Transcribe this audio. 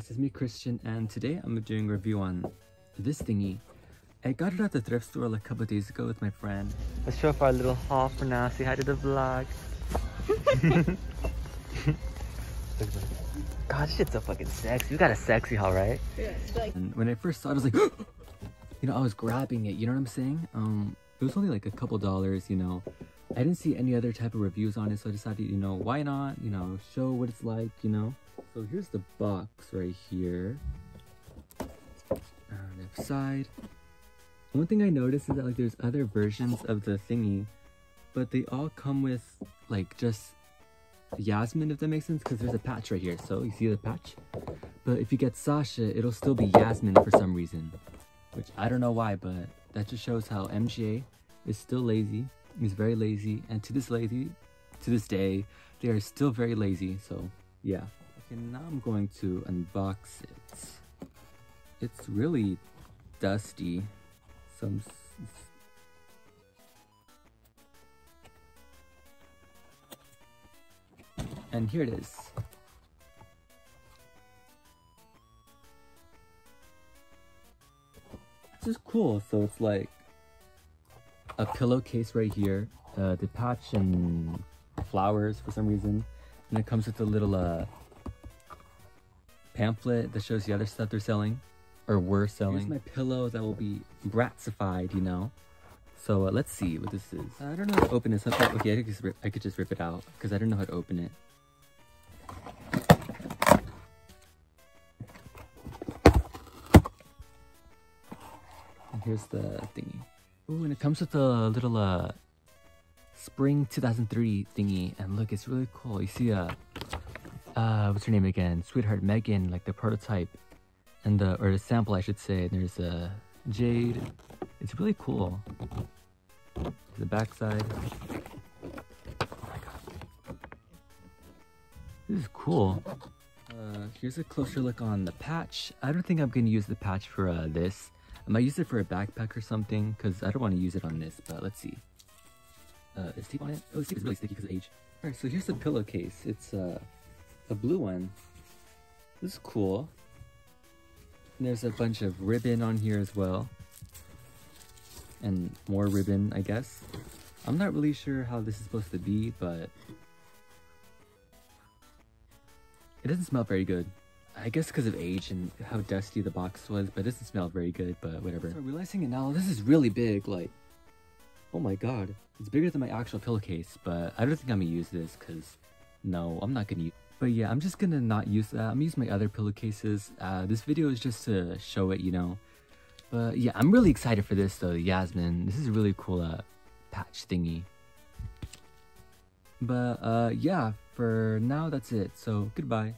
Sebastian and today I'm doing a review on this thingy. I got it at the thrift store like a couple days ago with my friend. Let's show off our little haul for now, say hi to the vlog. God, this shit's so fucking sexy. We got a sexy haul, right? Yeah, like And when I first saw it, I was like, you know, I was grabbing it, you know what I'm saying? Um, it was only like a couple dollars, you know. I didn't see any other type of reviews on it, so I decided, you know, why not, you know, show what it's like, you know. So here's the box right here. The left side. One thing I noticed is that like there's other versions of the thingy, but they all come with like just Yasmin, if that makes sense, because there's a patch right here. So you see the patch? But if you get Sasha, it'll still be Yasmin for some reason. Which I don't know why, but that just shows how MGA is still lazy. He's very lazy, and to this lazy, to this day, they are still very lazy. So yeah. Okay, now I'm going to unbox it. It's really dusty. Some. And here it is. This is cool. So it's like a pillowcase right here, uh, the patch and flowers for some reason, and it comes with a little uh, pamphlet that shows the other stuff they're selling or were selling. Here's my pillow that will be Bratzified, you know. So uh, let's see what this is. I don't know how to open this. Okay, okay I, could just rip, I could just rip it out because I don't know how to open it. And here's the thingy. Ooh, and it comes with a little uh spring 2003 thingy. And look, it's really cool. You see uh uh what's her name again? Sweetheart Meygan, like the prototype and the or the sample I should say. And there's a uh, Jade. It's really cool. The backside. Oh my god. This is cool. Uh, here's a closer look on the patch. I don't think I'm gonna use the patch for uh, this. I might use it for a backpack or something, because I don't want to use it on this, but let's see. Uh, is tape on it? Oh, tape is really sticky because of age. Alright, so here's the pillowcase. It's uh, a blue one. This is cool. And there's a bunch of ribbon on here as well. And more ribbon, I guess. I'm not really sure how this is supposed to be, but... It doesn't smell very good. I guess because of age and how dusty the box was, but it doesn't smell very good, but whatever. So realizing it now, this is really big, like... Oh my god. It's bigger than my actual pillowcase, but I don't think I'm gonna use this, because... No, I'm not gonna use... But yeah, I'm just gonna not use that. I'm gonna use my other pillowcases. Uh, this video is just to show it, you know. But yeah, I'm really excited for this though, Yasmin. This is a really cool uh, patch thingy. But uh, yeah, for now that's it. So goodbye.